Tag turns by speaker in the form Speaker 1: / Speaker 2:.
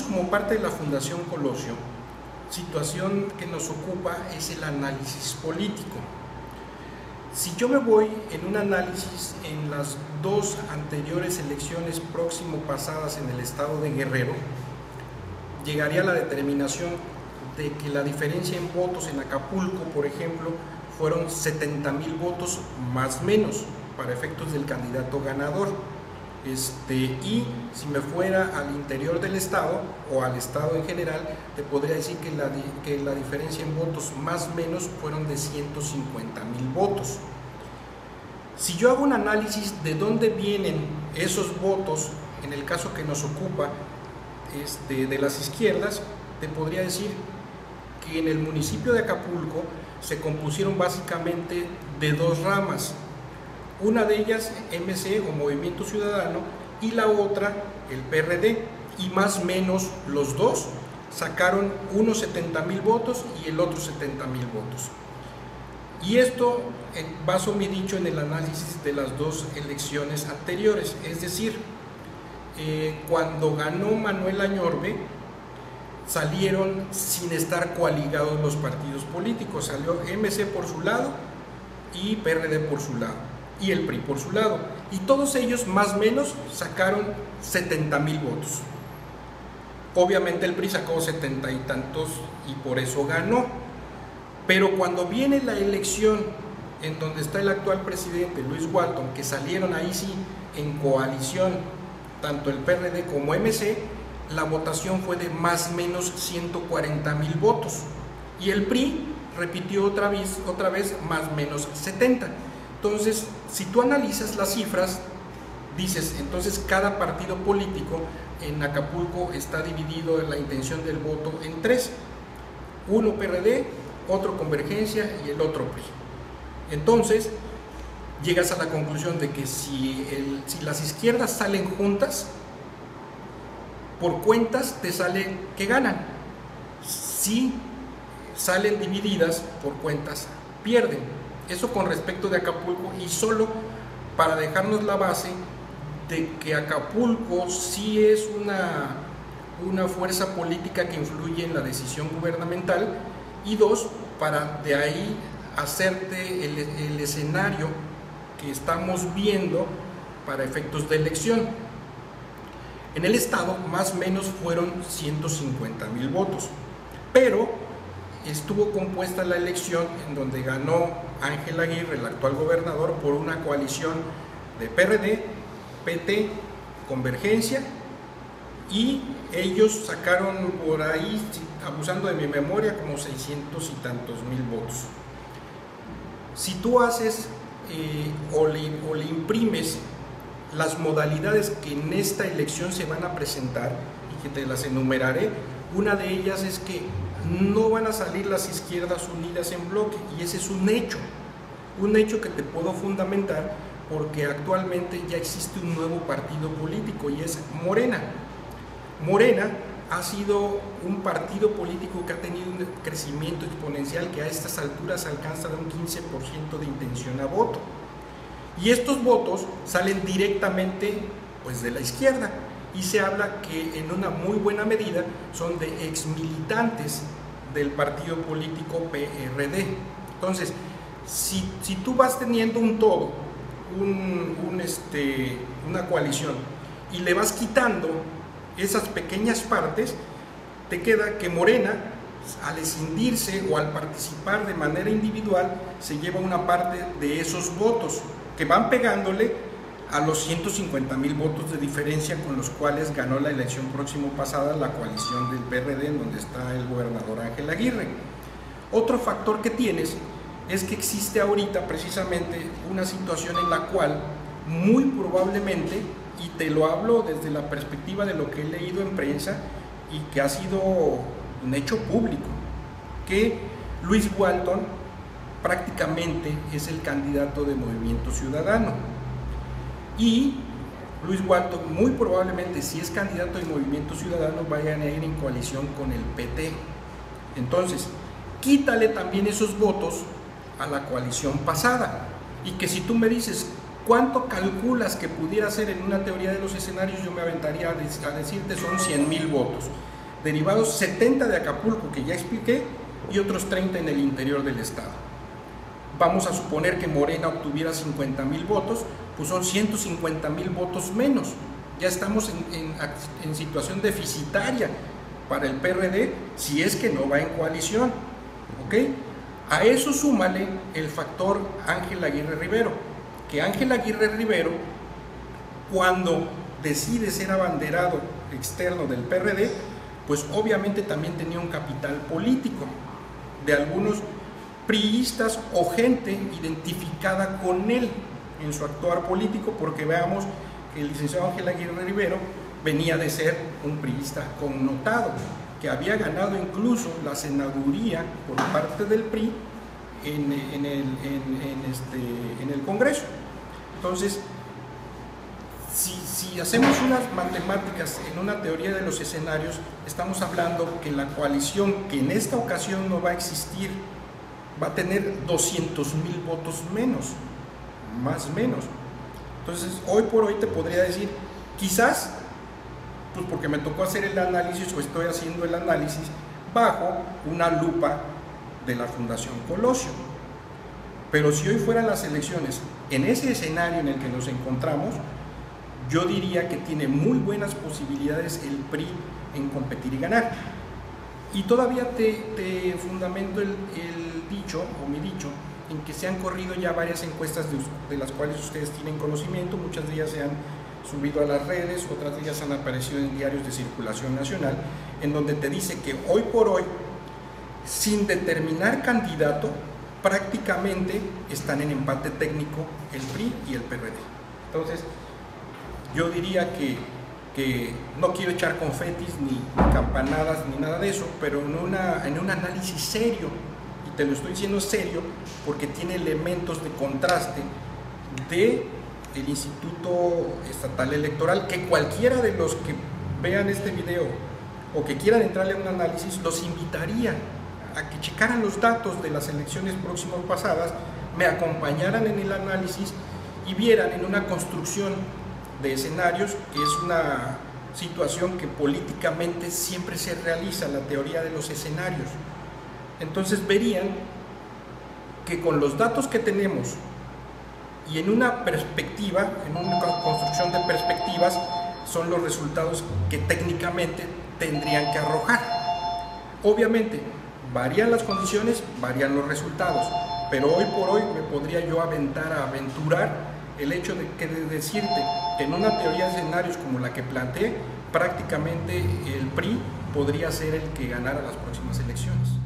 Speaker 1: como parte de la Fundación Colosio, situación que nos ocupa es el análisis político. Si yo me voy en un análisis en las dos anteriores elecciones próximo pasadas en el estado de Guerrero, llegaría a la determinación de que la diferencia en votos en Acapulco, por ejemplo, fueron 70 mil votos más menos para efectos del candidato ganador. Este, y si me fuera al interior del estado o al estado en general, te podría decir que la, diferencia en votos más o menos fueron de 150 mil votos. Si yo hago un análisis de dónde vienen esos votos, en el caso que nos ocupa este, de las izquierdas, te podría decir que en el municipio de Acapulco se compusieron básicamente de dos ramas. Una de ellas MC o Movimiento Ciudadano y la otra el PRD. Y más menos los dos sacaron unos 70 mil votos y el otro 70 mil votos. Y esto baso mi dicho en el análisis de las dos elecciones anteriores, es decir, eh, cuando ganó Manuel Añorbe, salieron sin estar coaligados los partidos políticos, salió MC por su lado y PRD por su lado y el PRI por su lado. Y todos ellos más o menos sacaron 70 mil votos. Obviamente el PRI sacó 70 y tantos y por eso ganó. Pero cuando viene la elección en donde está el actual presidente Luis Walton, que salieron ahí sí en coalición, tanto el PRD como MC, la votación fue de más o menos 140 mil votos. Y el PRI repitió otra vez, otra vez más o menos 70. Entonces, si tú analizas las cifras, dices, entonces cada partido político en Acapulco está dividido en la intención del voto en tres. Uno PRD, otro Convergencia y el otro PRI. Entonces, llegas a la conclusión de que si, si las izquierdas salen juntas, por cuentas te sale que ganan. Si salen divididas, por cuentas pierden. Eso con respecto de Acapulco y solo para dejarnos la base de que Acapulco sí es una, una fuerza política que influye en la decisión gubernamental y dos, para de ahí hacerte el, el escenario que estamos viendo para efectos de elección. En el estado más o menos fueron 150 mil votos, pero estuvo compuesta la elección en donde ganó Ángel Aguirre, el actual gobernador, por una coalición de PRD, PT, Convergencia, y ellos sacaron por ahí, abusando de mi memoria, como 600 y tantos mil votos. Si tú haces eh, o, le, o le imprimes las modalidades que en esta elección se van a presentar, y que te las enumeraré, una de ellas es que no van a salir las izquierdas unidas en bloque y ese es un hecho, un hecho que te puedo fundamentar porque actualmente ya existe un nuevo partido político y es Morena. Morena ha sido un partido político que ha tenido un crecimiento exponencial que a estas alturas alcanza de un 15% de intención a voto. Y estos votos salen directamente pues, de la izquierda y se habla que en una muy buena medida son de exmilitantes del partido político PRD. Entonces, si, si tú vas teniendo un todo, un, este, una coalición, y le vas quitando esas pequeñas partes, te queda que Morena, al escindirse o al participar de manera individual, se lleva una parte de esos votos que van pegándole a los 150 mil votos de diferencia con los cuales ganó la elección próximo pasada la coalición del PRD, en donde está el gobernador Ángel Aguirre. Otro factor que tienes es que existe ahorita precisamente una situación en la cual muy probablemente, y te lo hablo desde la perspectiva de lo que he leído en prensa y que ha sido un hecho público, que Luis Walton prácticamente es el candidato de Movimiento Ciudadano y Luis Walton muy probablemente si es candidato de Movimiento Ciudadano vayan a ir en coalición con el PT. Entonces, quítale también esos votos a la coalición pasada. Y que si tú me dices ¿Cuánto calculas que pudiera ser en una teoría de los escenarios? Yo me aventaría a, decirte son 100 mil votos. Derivados 70 de Acapulco, que ya expliqué, y otros 30 en el interior del estado. Vamos a suponer que Morena obtuviera 50 mil votos, pues son 150 mil votos menos. Ya estamos en, en situación deficitaria para el PRD si es que no va en coalición. ¿Ok? A eso súmale el factor Ángel Aguirre Rivero, que Ángel Aguirre Rivero, cuando decide ser abanderado externo del PRD, pues obviamente también tenía un capital político de algunos priistas o gente identificada con él en su actuar político, porque veamos que el licenciado Ángel Aguirre Rivero venía de ser un priista connotado que había ganado incluso la senaduría por parte del PRI en, el, este, en el, Congreso. Entonces, si, hacemos unas matemáticas en una teoría de los escenarios, estamos hablando que la coalición, que en esta ocasión no va a existir, va a tener 200 mil votos menos, más menos. Entonces, hoy por hoy te podría decir, quizás pues porque me tocó hacer el análisis o estoy haciendo el análisis bajo una lupa de la Fundación Colosio. Pero si hoy fueran las elecciones en ese escenario en el que nos encontramos, yo diría que tiene muy buenas posibilidades el PRI en competir y ganar. Y todavía te, fundamento el, dicho, o mi dicho, en que se han corrido ya varias encuestas de, de las cuales ustedes tienen conocimiento, muchas de ellas se han subido a las redes, otras de ellas han aparecido en diarios de circulación nacional, en donde te dice que hoy por hoy, sin determinar candidato, prácticamente están en empate técnico el PRI y el PRD. Entonces, yo diría que, que no quiero echar confetis ni campanadas ni nada de eso, pero en, una, en un análisis serio, te lo estoy diciendo serio porque tiene elementos de contraste de el Instituto Estatal Electoral, que cualquiera de los que vean este video o que quieran entrarle a un análisis, los invitaría a que checaran los datos de las elecciones próximas pasadas, me acompañaran en el análisis y vieran en una construcción de escenarios, que es una situación que políticamente siempre se realiza, la teoría de los escenarios. Entonces verían que con los datos que tenemos y en una perspectiva, en una construcción de perspectivas, son los resultados que técnicamente tendrían que arrojar. Obviamente, varían las condiciones, varían los resultados, pero hoy por hoy me podría yo aventar a aventurar el hecho de, que de decirte que en una teoría de escenarios como la que planteé, prácticamente el PRI podría ser el que ganara las próximas elecciones.